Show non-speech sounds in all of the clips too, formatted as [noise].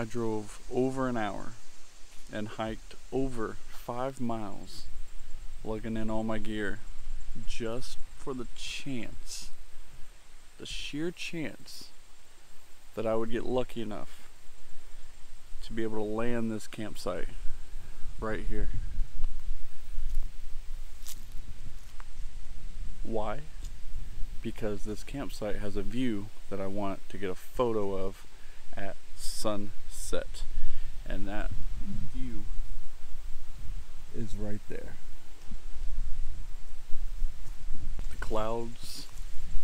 I drove over an hour and hiked over five miles lugging in all my gear just for the chance, the sheer chance that I would get lucky enough to be able to land this campsite right here. Why? Because this campsite has a view that I want to get a photo of at sunset. And that view is right there. The clouds,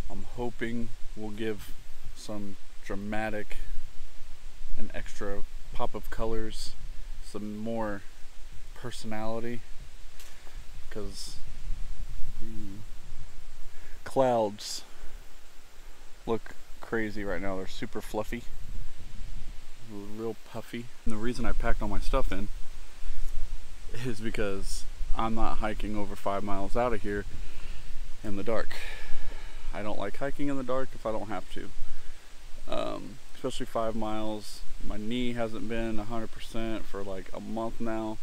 I'm hoping, will give some dramatic and extra pop of colors, some more personality. Because the clouds look crazy right now. They're super fluffy, real puffy. And the reason I packed all my stuff in is because I'm not hiking over five miles out of here in the dark. I don't like hiking in the dark if I don't have to. Um, especially five miles. My knee hasn't been 100% for like a month now.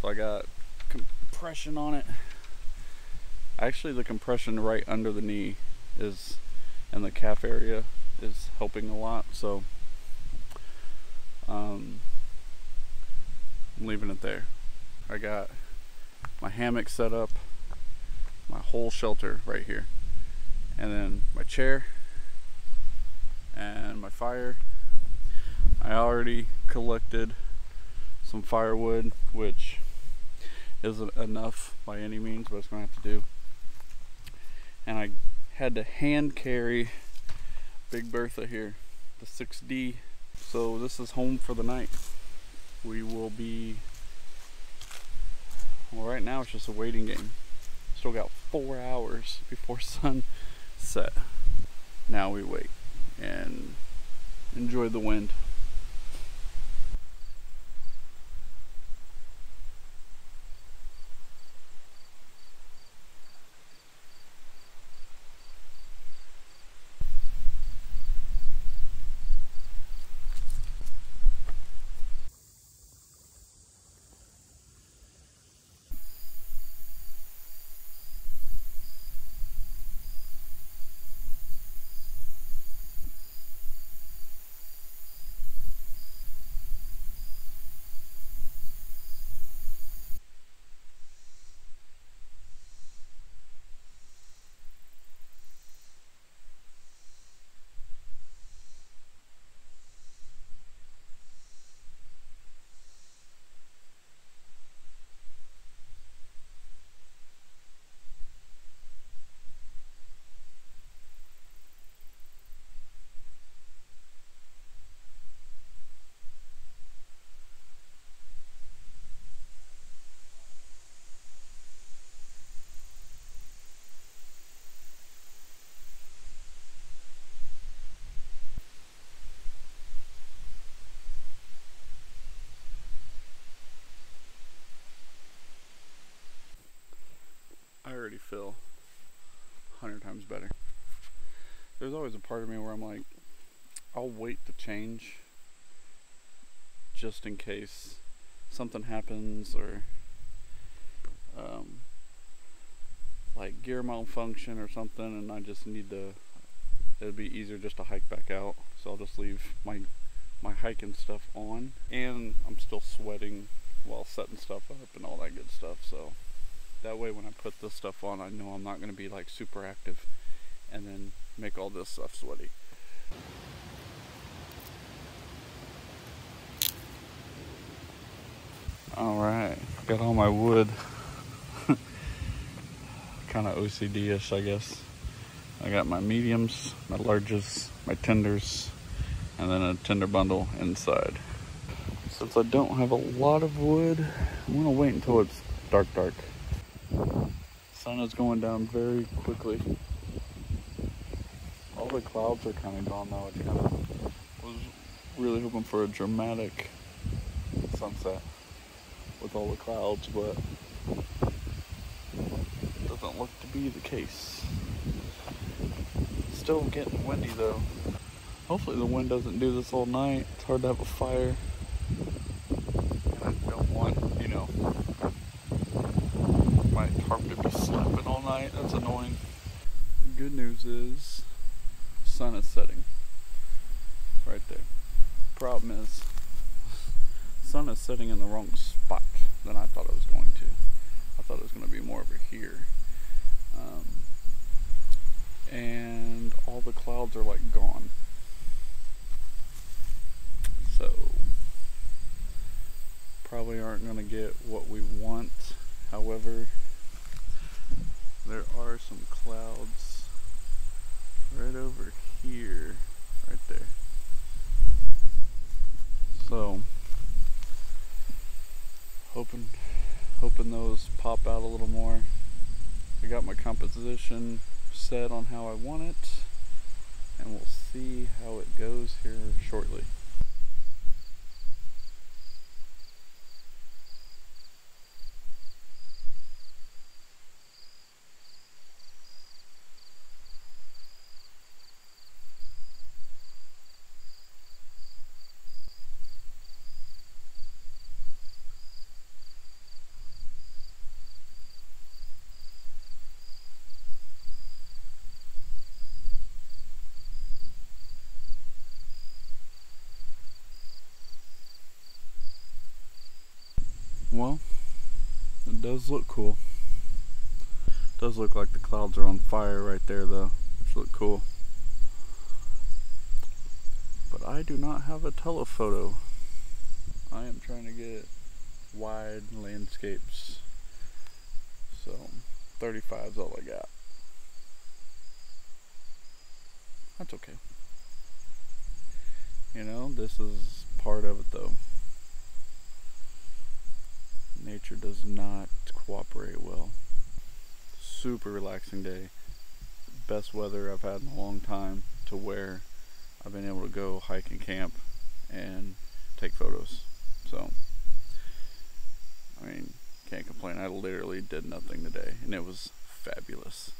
So I got compression on it. Actually, the compression right under the knee is in the calf area is helping a lot. So um, I'm leaving it there. I got my hammock set up, my whole shelter right here, and then my chair and my fire. I already collected some firewood, which isn't enough by any means, but it's gonna have to do. And I had to hand carry Big Bertha here, the 6D. So this is home for the night. We will be well, right now it's just a waiting game. Still got four hours [laughs] before sunset. Now we wait and enjoy the wind. already feel a hundred times better. There's always a part of me where I'm like, I'll wait to change just in case something happens or um, like gear malfunction or something and I just need to it'd be easier just to hike back out so I'll just leave my my hiking stuff on and I'm still sweating while setting stuff up and all that good stuff so that way when I put this stuff on, I know I'm not going to be like super active and then make all this stuff sweaty. Alright, got all my wood. [laughs] kind of OCD-ish, I guess. I got my mediums, my larges, my tenders, and then a tender bundle inside. Since I don't have a lot of wood, I'm gonna wait until it's dark dark Sun is going down very quickly. All the clouds are kind of gone now. It's kind of was really hoping for a dramatic sunset with all the clouds, but it doesn't look to be the case. Still getting windy though. Hopefully the wind doesn't do this all night. It's hard to have a fire. And I don't want, you know, my carpet be slapping all night. That's annoying. Good news is, sun is setting. Right there. Problem is, sun is setting in the wrong spot than I thought it was going to. I thought it was going to be more over here. Um, and all the clouds are like gone. So, probably aren't going to get what we want. However, there are some clouds right over here, right there. So, hoping hoping those pop out a little more. I got my composition set on how I want it, and we'll see how it goes here shortly. Well, it does look cool. It does look like the clouds are on fire right there though, which look cool. But I do not have a telephoto. I am trying to get wide landscapes. So 35 is all I got. That's okay. You know, this is part of it though nature does not cooperate well. Super relaxing day. Best weather I've had in a long time to where I've been able to go hike and camp and take photos. So, I mean, can't complain. I literally did nothing today and it was fabulous.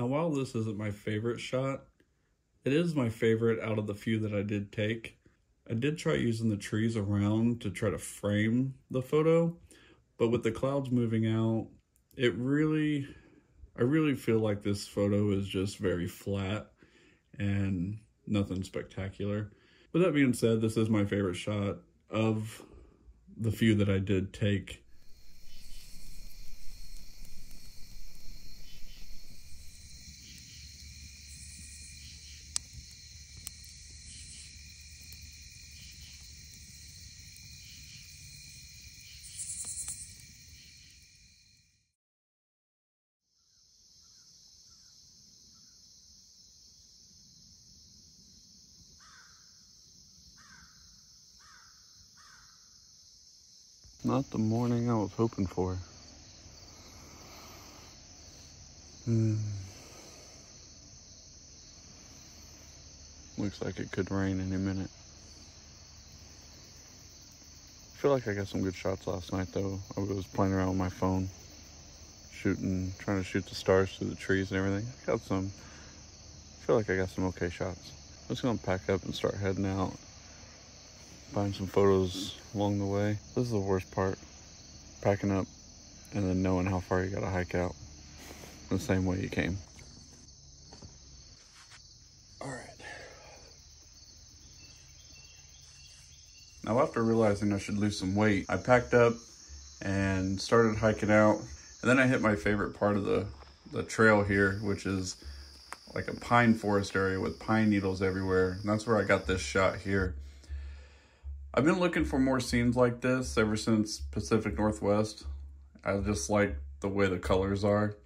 Now, while this isn't my favorite shot, it is my favorite out of the few that I did take. I did try using the trees around to try to frame the photo, but with the clouds moving out, it really, I really feel like this photo is just very flat and nothing spectacular. With that being said, this is my favorite shot of the few that I did take Not the morning I was hoping for. Hmm. Looks like it could rain any minute. I feel like I got some good shots last night though. I was playing around with my phone, shooting, trying to shoot the stars through the trees and everything. I got some, I feel like I got some okay shots. I'm just gonna pack up and start heading out find some photos along the way. This is the worst part. Packing up and then knowing how far you gotta hike out. The same way you came. Alright. Now after realizing I should lose some weight, I packed up and started hiking out. And then I hit my favorite part of the, the trail here, which is like a pine forest area with pine needles everywhere. And that's where I got this shot here. I've been looking for more scenes like this ever since Pacific Northwest. I just like the way the colors are.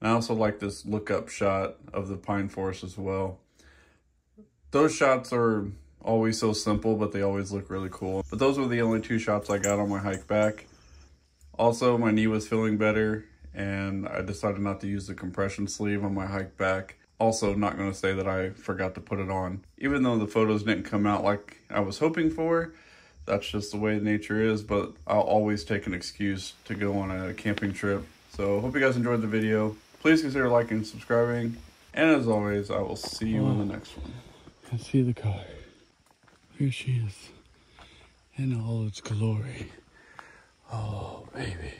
And I also like this look up shot of the pine forest as well. Those shots are always so simple, but they always look really cool. But those were the only two shots I got on my hike back. Also, my knee was feeling better and I decided not to use the compression sleeve on my hike back also not going to say that I forgot to put it on. Even though the photos didn't come out like I was hoping for, that's just the way nature is, but I'll always take an excuse to go on a camping trip. So hope you guys enjoyed the video. Please consider liking and subscribing. And as always, I will see you in the next one. I see the car. Here she is in all its glory. Oh, baby.